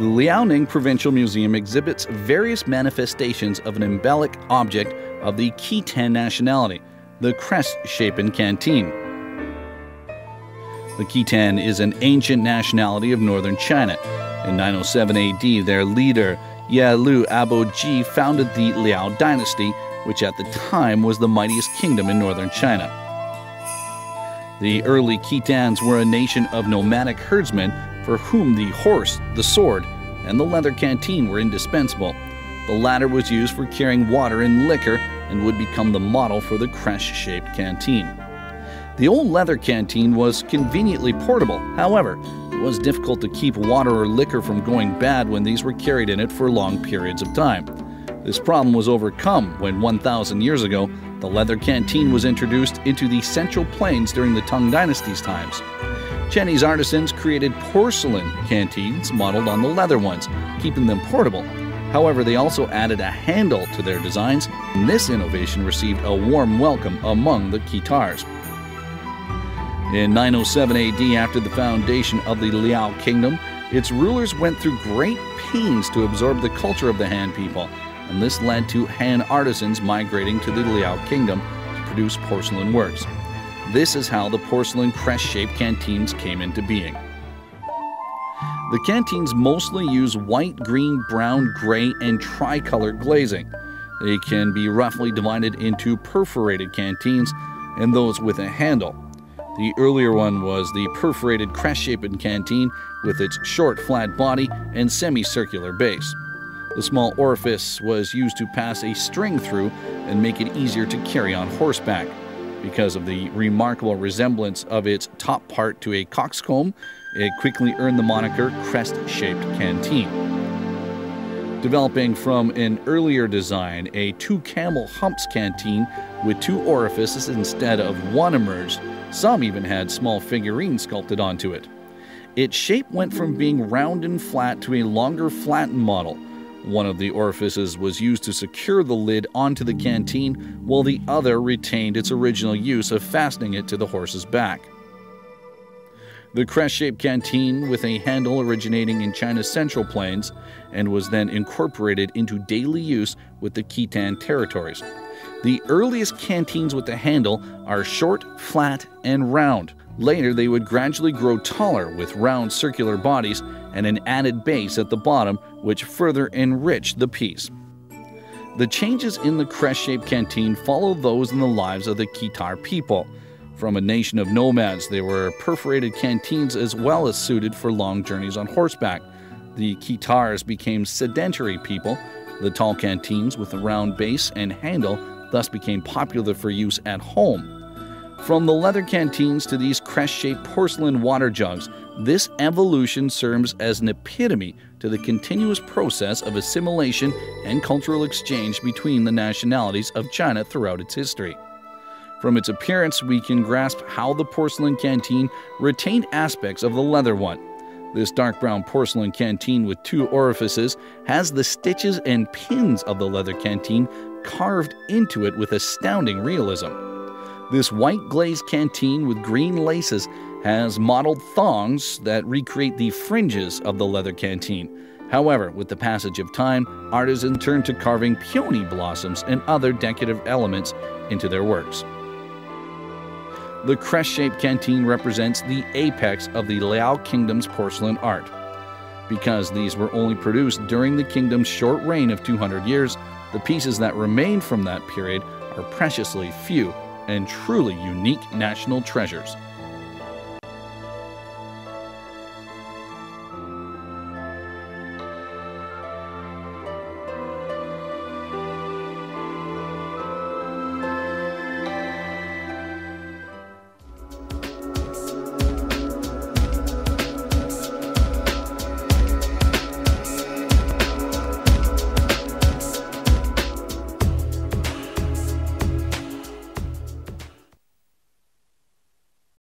Liaoning Provincial Museum exhibits various manifestations of an embellic object of the Khitan nationality, the crest shaped canteen. The Khitan is an ancient nationality of northern China. In 907 AD, their leader, Ye Abo Ji, founded the Liao dynasty, which at the time was the mightiest kingdom in northern China. The early Khitans were a nation of nomadic herdsmen for whom the horse, the sword, and the leather canteen were indispensable. The latter was used for carrying water and liquor and would become the model for the crest shaped canteen. The old leather canteen was conveniently portable. However, it was difficult to keep water or liquor from going bad when these were carried in it for long periods of time. This problem was overcome when 1,000 years ago, the leather canteen was introduced into the Central Plains during the Tang Dynasty's times. Chinese artisans created porcelain canteens modeled on the leather ones, keeping them portable. However, they also added a handle to their designs, and this innovation received a warm welcome among the Khitans. In 907 AD, after the foundation of the Liao kingdom, its rulers went through great pains to absorb the culture of the Han people, and this led to Han artisans migrating to the Liao kingdom to produce porcelain works. This is how the porcelain crest shaped canteens came into being. The canteens mostly use white, green, brown, gray, and tricolored glazing. They can be roughly divided into perforated canteens and those with a handle. The earlier one was the perforated crest shaped canteen with its short, flat body and semicircular base. The small orifice was used to pass a string through and make it easier to carry on horseback. Because of the remarkable resemblance of its top part to a coxcomb, it quickly earned the moniker crest shaped canteen. Developing from an earlier design, a two camel humps canteen with two orifices instead of one emerged some even had small figurines sculpted onto it. Its shape went from being round and flat to a longer flattened model. One of the orifices was used to secure the lid onto the canteen, while the other retained its original use of fastening it to the horse's back. The crest shaped canteen, with a handle originating in China's Central Plains, and was then incorporated into daily use with the Khitan territories. The earliest canteens with the handle are short, flat, and round. Later, they would gradually grow taller with round circular bodies and an added base at the bottom, which further enriched the piece. The changes in the crest shaped canteen follow those in the lives of the Khitan people. From a nation of nomads, they were perforated canteens as well as suited for long journeys on horseback. The Khitans became sedentary people. The tall canteens with a round base and handle thus became popular for use at home. From the leather canteens to these crest shaped porcelain water jugs, this evolution serves as an epitome to the continuous process of assimilation and cultural exchange between the nationalities of China throughout its history. From its appearance, we can grasp how the porcelain canteen retained aspects of the leather one. This dark brown porcelain canteen with two orifices has the stitches and pins of the leather canteen carved into it with astounding realism. This white glazed canteen with green laces has modeled thongs that recreate the fringes of the leather canteen. However, with the passage of time, artisans turned to carving peony blossoms and other decorative elements into their works. The crest shaped canteen represents the apex of the Liao Kingdom's porcelain art. Because these were only produced during the kingdom's short reign of 200 years, the pieces that remain from that period are preciously few and truly unique national treasures.